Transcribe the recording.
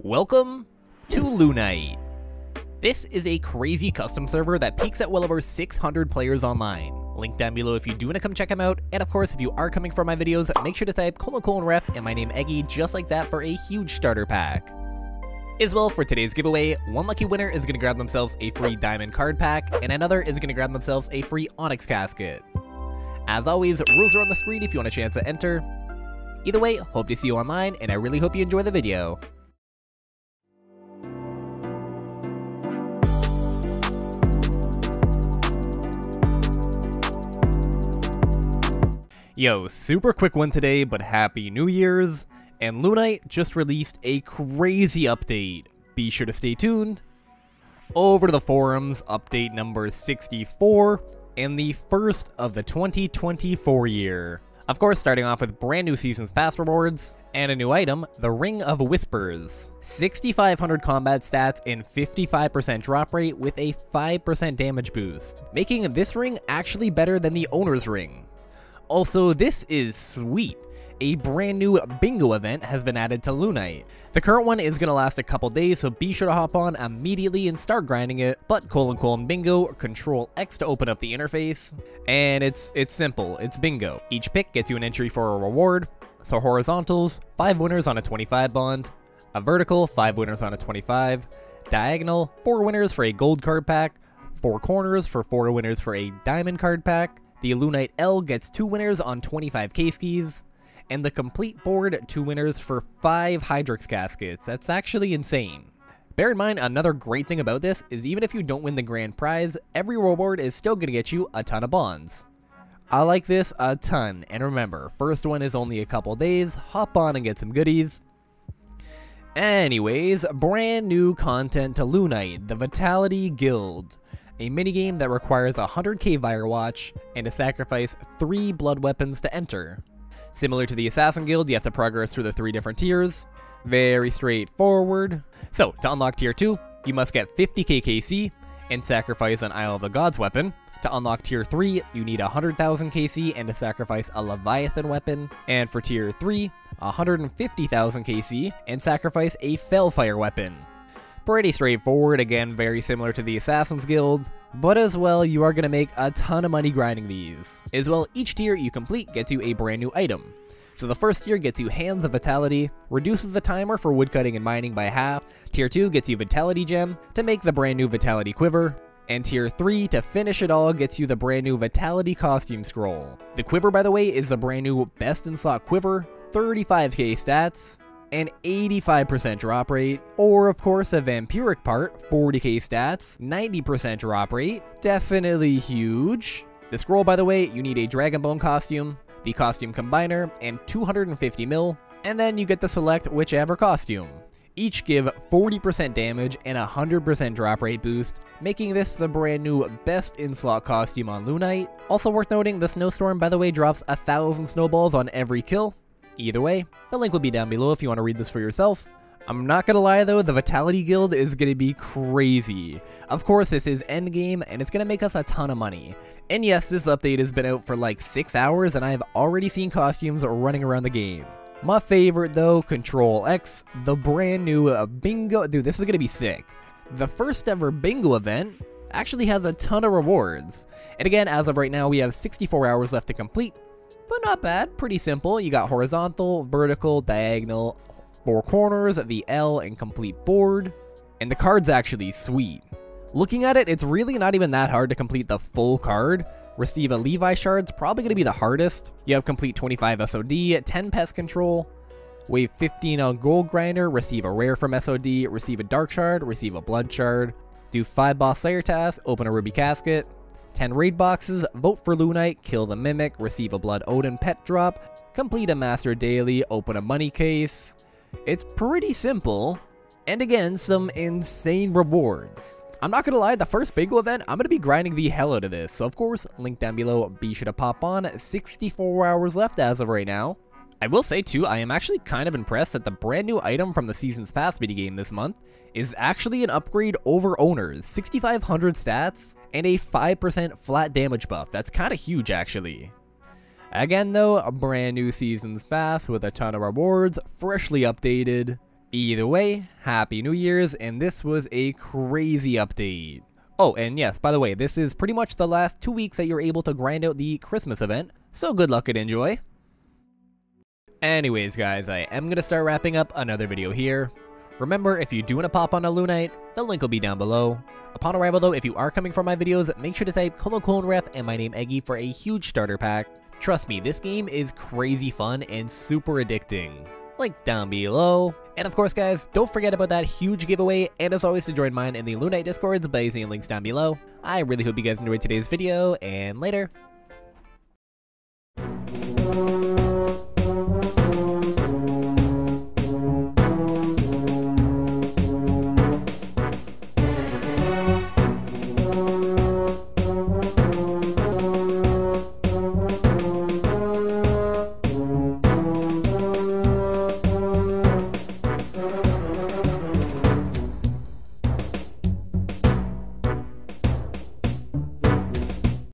Welcome to Lunite. This is a crazy custom server that peaks at well over 600 players online. Link down below if you do want to come check them out, and of course if you are coming for my videos, make sure to type colon colon ref and my name Eggy just like that for a huge starter pack. As well, for today's giveaway, one lucky winner is going to grab themselves a free diamond card pack, and another is going to grab themselves a free onyx casket. As always, rules are on the screen if you want a chance to enter. Either way, hope to see you online, and I really hope you enjoy the video. Yo, super quick one today, but happy New Year's! And Lunite just released a crazy update. Be sure to stay tuned. Over to the forums, update number 64, and the first of the 2024 year. Of course, starting off with brand new Season's Pass rewards, and a new item, the Ring of Whispers. 6,500 combat stats and 55% drop rate with a 5% damage boost, making this ring actually better than the owner's ring. Also, this is sweet. A brand new bingo event has been added to Lunite. The current one is going to last a couple days, so be sure to hop on immediately and start grinding it. But colon colon bingo, control X to open up the interface. And it's it's simple, it's bingo. Each pick gets you an entry for a reward. So horizontals, 5 winners on a 25 bond. A vertical, 5 winners on a 25. Diagonal, 4 winners for a gold card pack. 4 corners for 4 winners for a diamond card pack. The Lunite L gets 2 winners on 25 K-Skis, and the complete board 2 winners for 5 Hydrix Caskets. That's actually insane. Bear in mind, another great thing about this is even if you don't win the grand prize, every reward is still going to get you a ton of bonds. I like this a ton, and remember, first one is only a couple days, hop on and get some goodies. Anyways, brand new content to Lunite, the Vitality Guild a minigame that requires 100k Firewatch and to sacrifice 3 blood weapons to enter. Similar to the Assassin Guild, you have to progress through the 3 different tiers. Very straightforward. So, to unlock tier 2, you must get 50k KC and sacrifice an Isle of the Gods weapon. To unlock tier 3, you need 100,000 KC and to sacrifice a Leviathan weapon. And for tier 3, 150,000 KC and sacrifice a Fellfire weapon. Pretty straightforward, again, very similar to the Assassin's Guild, but as well, you are going to make a ton of money grinding these. As well, each tier you complete gets you a brand new item. So the first tier gets you Hands of Vitality, reduces the timer for woodcutting and mining by half, tier 2 gets you Vitality Gem to make the brand new Vitality Quiver, and tier 3 to finish it all gets you the brand new Vitality Costume Scroll. The quiver by the way is the brand new best in slot quiver, 35k stats, an 85% drop rate, or of course a vampiric part, 40k stats, 90% drop rate, definitely huge. The scroll by the way, you need a dragon bone costume, the costume combiner, and 250 mil, and then you get to select whichever costume. Each give 40% damage and 100% drop rate boost, making this the brand new best in-slot costume on Lunite. Also worth noting, the Snowstorm by the way drops a thousand snowballs on every kill, Either way, the link will be down below if you want to read this for yourself. I'm not gonna lie though, the Vitality Guild is gonna be crazy. Of course, this is endgame, and it's gonna make us a ton of money. And yes, this update has been out for like 6 hours, and I have already seen costumes running around the game. My favorite though, Control X, the brand new uh, Bingo- dude, this is gonna be sick. The first ever Bingo event actually has a ton of rewards. And again, as of right now, we have 64 hours left to complete, but not bad. Pretty simple. You got horizontal, vertical, diagonal, four corners, the L, and complete board. And the card's actually sweet. Looking at it, it's really not even that hard to complete the full card. Receive a Levi shard's probably going to be the hardest. You have complete 25 SOD, 10 pest control, wave 15 on gold grinder, receive a rare from SOD, receive a dark shard, receive a blood shard, do 5 boss slayer tasks, open a ruby casket, 10 raid boxes, vote for Lunite, kill the Mimic, receive a Blood Odin pet drop, complete a Master Daily, open a money case. It's pretty simple, and again, some insane rewards. I'm not gonna lie, the first Bingo event, I'm gonna be grinding the hell out of this, so of course, link down below, be sure to pop on, 64 hours left as of right now. I will say too, I am actually kind of impressed that the brand new item from the Season's Pass minigame this month is actually an upgrade over Owners, 6500 stats, and a 5% flat damage buff. That's kind of huge actually. Again though, a brand new Season's Pass with a ton of rewards, freshly updated. Either way, Happy New Year's, and this was a crazy update. Oh, and yes, by the way, this is pretty much the last two weeks that you're able to grind out the Christmas event, so good luck and enjoy. Anyways, guys, I am going to start wrapping up another video here. Remember, if you do want to pop on a Lunite, the link will be down below. Upon arrival though, if you are coming from my videos, make sure to type colon colon ref and my name Eggy for a huge starter pack. Trust me, this game is crazy fun and super addicting. Link down below. And of course guys, don't forget about that huge giveaway, and as always to join mine in the Lunite Discords by using links down below. I really hope you guys enjoyed today's video, and later.